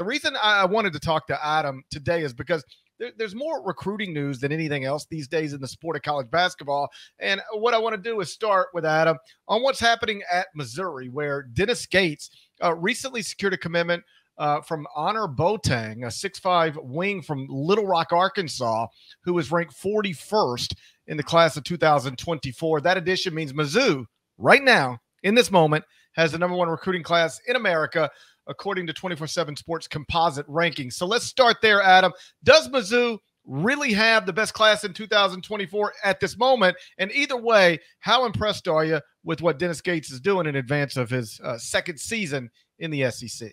The reason I wanted to talk to Adam today is because there, there's more recruiting news than anything else these days in the sport of college basketball. And what I want to do is start with Adam on what's happening at Missouri, where Dennis Gates uh, recently secured a commitment uh, from Annor Boateng, a six-five wing from Little Rock, Arkansas, who was ranked 41st in the class of 2024. That addition means Mizzou, right now, in this moment, has the number one recruiting class in America according to 24 7 Sports composite rankings. So let's start there, Adam. Does Mizzou really have the best class in 2024 at this moment? And either way, how impressed are you with what Dennis Gates is doing in advance of his uh, second season in the SEC?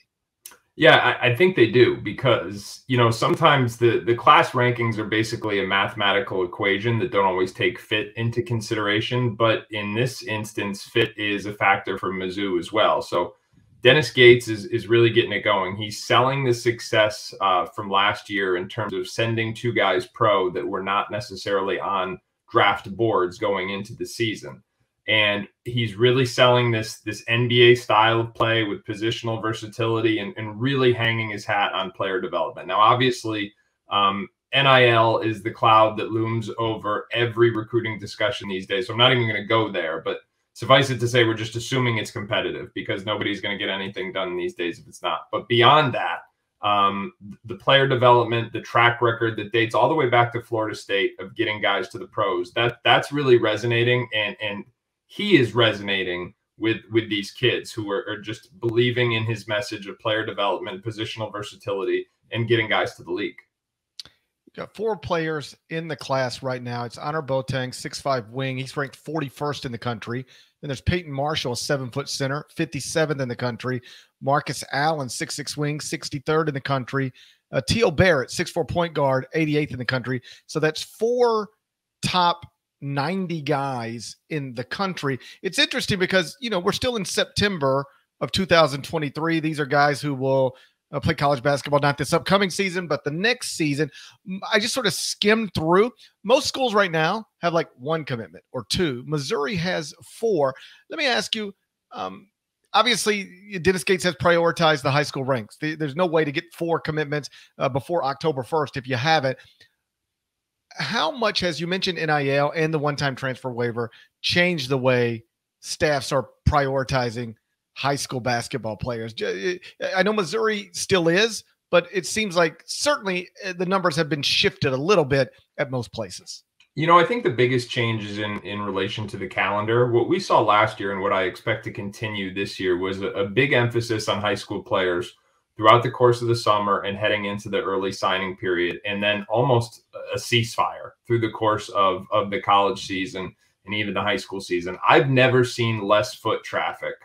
Yeah, I, I, think they do because you know sometimes the the class rankings are basically a mathematical equation that don't always take fit into consideration. But in this instance, fit is a factor for Mizzou as well. So Dennis Gates is is really getting it going. He's selling the success uh, from last year in terms of sending two guys pro that were not necessarily on draft boards going into the season, and he's really selling this this NBA style of play with positional versatility and, and really hanging his hat on player development. Now, obviously. Um, NIL is the cloud that looms over every recruiting discussion these days. So I'm not even going to go there, but suffice it to say, we're just assuming it's competitive because nobody's going to get anything done these days if it's not. But beyond that, um, the player development, the track record that dates all the way back to Florida State of getting guys to the pros, that that's really resonating, and and he is resonating with with these kids who are, are just believing in his message of player development, positional versatility, and getting guys to the league got four players in the class right now. It's Annor Boateng, six-five wing. He's ranked 41st in the country. Then there's Peyton Marshall, a seven foot center, 57th in the country. Marcus Allen, six-six wing, 63rd in the country. Uh, T.O. Barrett, six-four point guard, 88th in the country. So that's four top 90 guys in the country. It's interesting because, you know, we're still in September of 2023. These are guys who will uh, play college basketball, not this upcoming season, but the next season. I just sort of skimmed through. Most schools right now have like one commitment or two. Missouri has four. Let me ask you. Um, obviously, Dennis Gates has prioritized the high school ranks. There's no way to get four commitments uh, before October 1st if you haven't. How much has you mentioned NIL and the one-time transfer waiver changed the way staffs are prioritizing high school basketball players. I know Missouri still is, but it seems like certainly eh, the numbers have been shifted a little bit at most places. You know, I think the biggest change is in in relation to the calendar. What we saw last year and what I expect to continue this year was a, a big emphasis on high school players throughout the course of the summer and heading into the early signing period, and then almost a ceasefire through the course of of the college season and even the high school season. I've never seen less foot traffic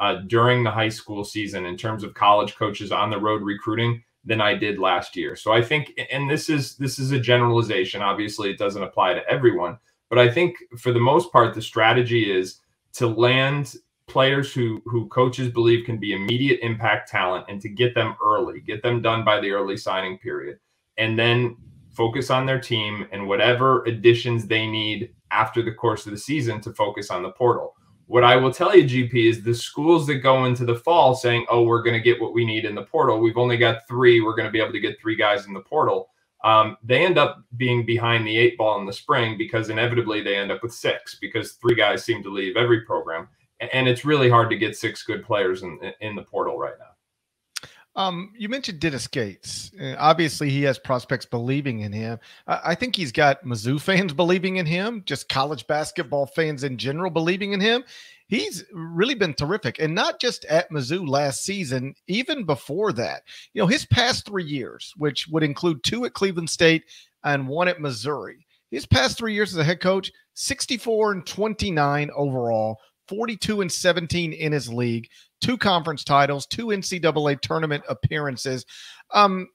uh, during the high school season in terms of college coaches on the road recruiting than I did last year. So I think, and this is this is a generalization. Obviously, it doesn't apply to everyone, but I think for the most part, the strategy is to land players who who coaches believe can be immediate impact talent and to get them early, get them done by the early signing period, and then focus on their team and whatever additions they need after the course of the season to focus on the portal. What I will tell you, GP, is the schools that go into the fall saying, oh, we're going to get what we need in the portal. We've only got three. We're going to be able to get three guys in the portal. Um, they end up being behind the eight ball in the spring because inevitably they end up with six because three guys seem to leave every program. And it's really hard to get six good players in, in the portal right now. Um, you mentioned Dennis Gates. Uh, obviously, he has prospects believing in him. I, I think he's got Mizzou fans believing in him, just college basketball fans in general believing in him. He's really been terrific, and not just at Mizzou last season, even before that. You know, his past three years, which would include two at Cleveland State and one at Missouri, his past three years as a head coach, 64 and 29 overall, 42 and 17 in his league, two conference titles, two NCAA tournament appearances. Um,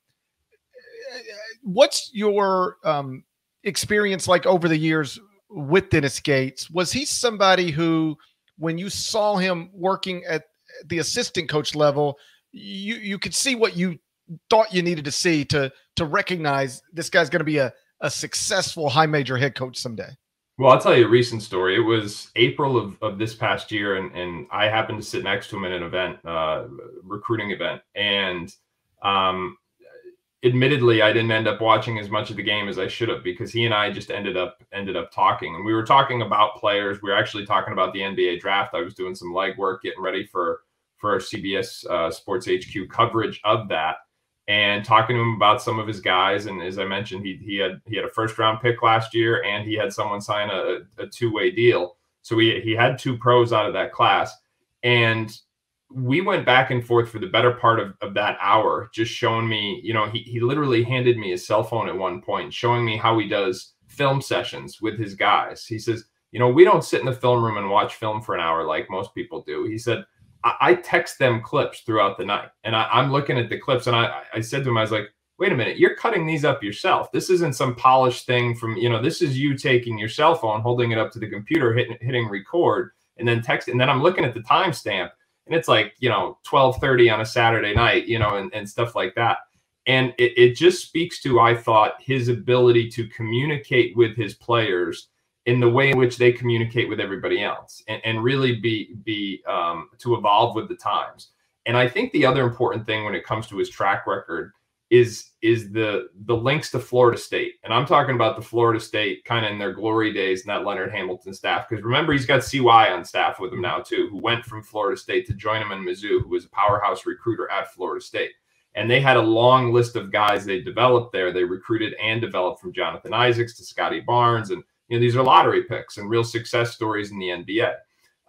what's your um, experience like over the years with Dennis Gates? Was he somebody who, when you saw him working at the assistant coach level, you you could see what you thought you needed to see to to recognize this guy's going to be a a successful high major head coach someday? Well, I'll tell you a recent story. It was April of, of this past year, and, and I happened to sit next to him at an event, uh, recruiting event. And Um, admittedly, I didn't end up watching as much of the game as I should have because he and I just ended up ended up talking, and we were talking about players. We were actually talking about the NBA draft. I was doing some legwork, getting ready for for our CBS uh, Sports HQ coverage of that, and talking to him about some of his guys. And as I mentioned, he he had he had a first round pick last year, and he had someone sign a, a two way deal. So he he had two pros out of that class, and we went back and forth for the better part of, of that hour, just showing me, you know, he, he literally handed me his cell phone at one point, showing me how he does film sessions with his guys. He says, you know, we don't sit in the film room and watch film for an hour like most people do. He said, I, text them clips throughout the night. And I, am looking at the clips and I, I said to him, I was like, wait a minute, you're cutting these up yourself. This isn't some polished thing from, you know, this is you taking your cell phone, holding it up to the computer, hitting, hitting record, and then text. And then I'm looking at the timestamp and it's like you know 12:30 on a Saturday night, you know, and, and stuff like that. And it, it just speaks to, I thought, his ability to communicate with his players in the way in which they communicate with everybody else, and, and really be be um, to evolve with the times. And I think the other important thing when it comes to his track record is is the the links to Florida State, and I'm talking about the Florida State kind of in their glory days, that Leonard Hamilton staff. Because remember, he's got CY on staff with him now too, who went from Florida State to join him in Mizzou, who was a powerhouse recruiter at Florida State. And they had a long list of guys they developed there. They recruited and developed from Jonathan Isaacs to Scottie Barnes, and you know these are lottery picks and real success stories in the NBA.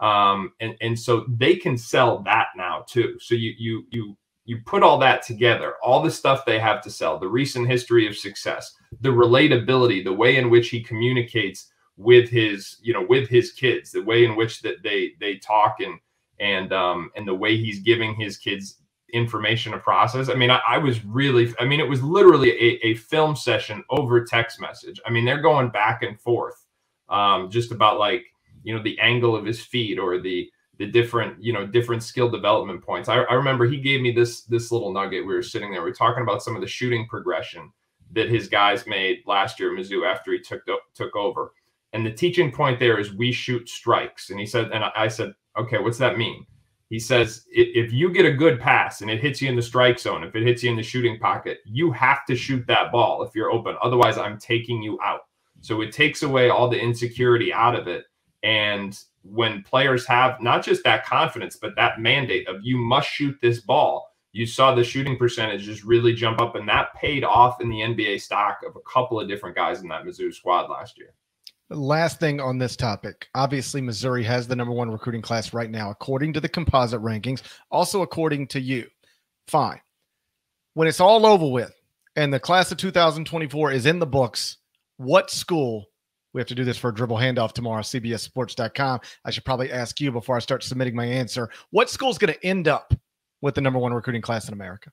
Um, and and so they can sell that now too. So you you you you put all that together, all the stuff they have to sell, the recent history of success, the relatability, the way in which he communicates with his, you know, with his kids, the way in which that they they talk and and um and the way he's giving his kids information to process. I mean, I, I was really, I mean, it was literally a, a film session over text message. I mean, they're going back and forth, um, just about like, you know, the angle of his feet or the the different you know different skill development points. I, I remember he gave me this this little nugget. We were sitting there, we are talking about some of the shooting progression that his guys made last year at Mizzou after he took took over. And the teaching point there is we shoot strikes. And he said, and I said, okay, what's that mean? He says, if you get a good pass and it hits you in the strike zone, if it hits you in the shooting pocket, you have to shoot that ball if you're open. Otherwise, I'm taking you out. So it takes away all the insecurity out of it. And when players have not just that confidence, but that mandate of you must shoot this ball, you saw the shooting percentages really jump up, and that paid off in the NBA stock of a couple of different guys in that Mizzou squad last year. Last thing on this topic. Obviously, Missouri has the number one recruiting class right now, according to the composite rankings, also according to you. Fine. When it's all over with and the class of 2024 is in the books, what school we have to do this for a dribble handoff tomorrow, cbssports.com. I should probably ask you before I start submitting my answer. What school is going to end up with the number one recruiting class in America?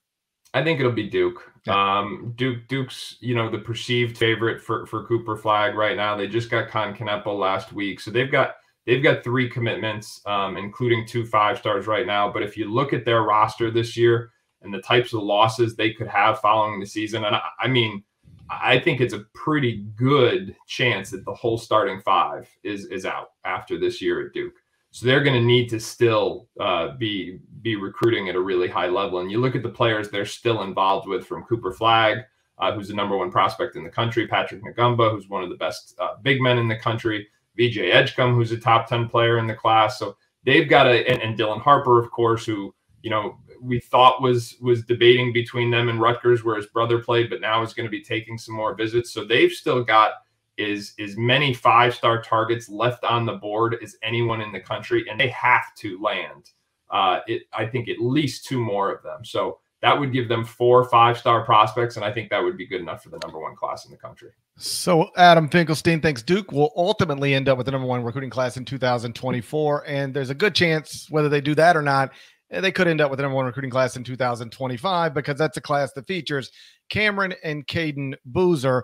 I think it'll be Duke. Yeah. Um, Duke, Duke's, you know, the perceived favorite for for Cooper Flagg right now. They just got Kon Knueppel last week, so they've got they've got three commitments, um, including two five stars right now. But if you look at their roster this year and the types of losses they could have following the season, and I, I mean, I think it's a pretty good chance that the whole starting five is is out after this year at Duke. So they're going to need to still uh, be be recruiting at a really high level. And you look at the players they're still involved with, from Cooper Flagg, uh, who's the number one prospect in the country, Patrick Ngongba, who's one of the best uh, big men in the country, VJ Edgecombe, who's a top ten player in the class. So they've got a and, and Dylan Harper, of course, who you know we thought was was debating between them and Rutgers, where his brother played, but now is going to be taking some more visits. So they've still got is as many five star targets left on the board as anyone in the country, and they have to land. Uh, it I think at least two more of them. So that would give them four five star prospects, and I think that would be good enough for the number one class in the country. So Adam Finkelstein thinks Duke will ultimately end up with the number one recruiting class in 2024, and there's a good chance whether they do that or not they could end up with the number one recruiting class in 2025 because that's a class that features Cameron and Caden Boozer.